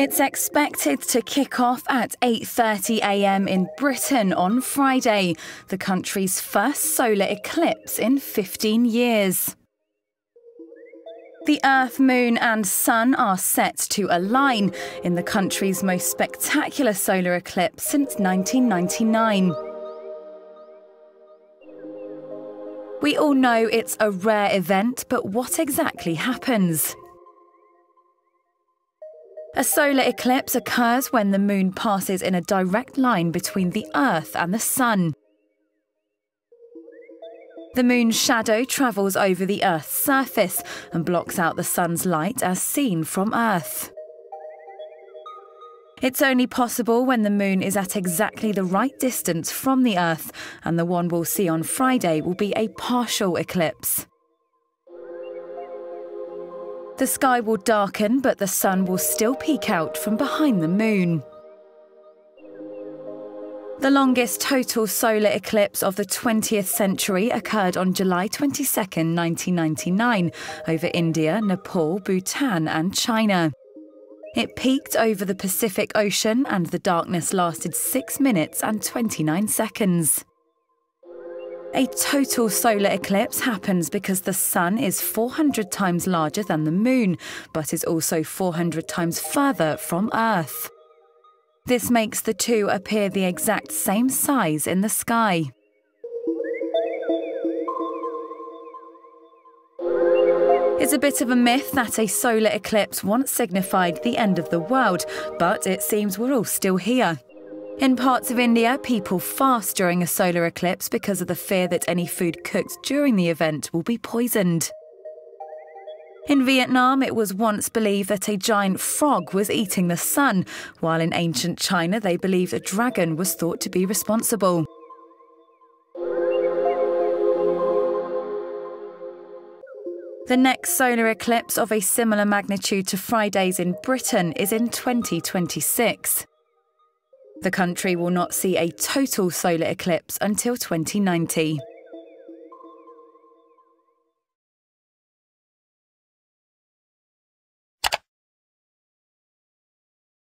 It's expected to kick off at 8:30 a.m. in Britain on Friday, the country's first solar eclipse in 15 years. The Earth, Moon, and Sun are set to align in the country's most spectacular solar eclipse since 1999. We all know it's a rare event, but what exactly happens? A solar eclipse occurs when the moon passes in a direct line between the Earth and the Sun. The moon's shadow travels over the Earth's surface and blocks out the sun's light as seen from Earth. It's only possible when the moon is at exactly the right distance from the Earth, and the one we'll see on Friday will be a partial eclipse. The sky will darken, but the sun will still peek out from behind the moon. The longest total solar eclipse of the 20th century occurred on July 22, 1999, over India, Nepal, Bhutan, and China. It peaked over the Pacific Ocean, and the darkness lasted 6 minutes and 29 seconds. A total solar eclipse happens because the Sun is 400 times larger than the Moon, but is also 400 times further from Earth. This makes the two appear the exact same size in the sky. It's a bit of a myth that a solar eclipse once signified the end of the world, but it seems we're all still here. In parts of India, people fast during a solar eclipse because of the fear that any food cooked during the event will be poisoned. In Vietnam, it was once believed that a giant frog was eating the sun, while in ancient China, they believed a dragon was thought to be responsible. The next solar eclipse of a similar magnitude to Friday's in Britain is in 2026. The country will not see a total solar eclipse until 2090.